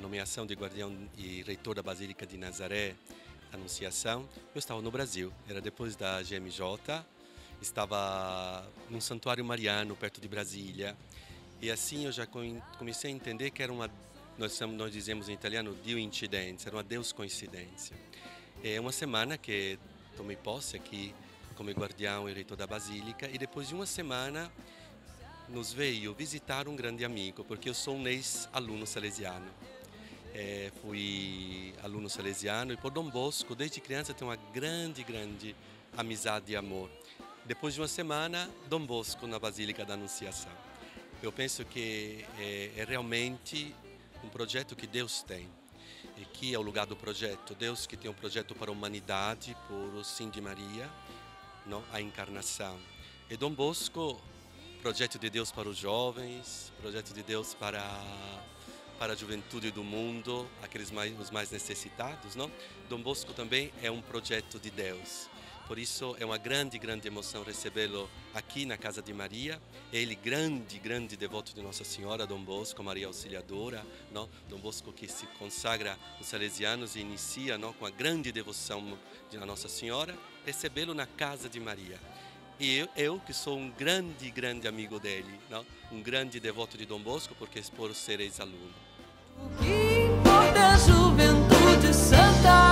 nomeação de guardião e reitor da Basílica de Nazaré, Anunciação, eu estava no Brasil. Era depois da GMJ, estava num santuário mariano perto de Brasília. E assim eu já comecei a entender que era uma nós, nós dizemos em italiano Dio incidenza, era uma Deus coincidência. É uma semana que tomei posse aqui como guardião e reitor da Basílica e depois de uma semana nos veio visitar um grande amigo, porque eu sou um ex-aluno salesiano. É, fui aluno salesiano e por Dom Bosco, desde criança, tenho uma grande, grande amizade e amor. Depois de uma semana, Dom Bosco na Basílica da Anunciação. Eu penso que é, é realmente um projeto que Deus tem. E que é o lugar do projeto. Deus que tem um projeto para a humanidade, por o sim de Maria, não? a encarnação. E Dom Bosco, projeto de Deus para os jovens, projeto de Deus para para a juventude do mundo, aqueles mais, os mais necessitados, não? Dom Bosco também é um projeto de Deus. Por isso é uma grande, grande emoção recebê-lo aqui na Casa de Maria. Ele, grande, grande devoto de Nossa Senhora, Dom Bosco, Maria Auxiliadora, não? Dom Bosco que se consagra nos Salesianos e inicia não? com a grande devoção de Nossa Senhora, recebê-lo na Casa de Maria. E eu, eu, que sou um grande, grande amigo dele, não? um grande devoto de Dom Bosco, porque por ser ex-aluno. O que importa a juventude santa?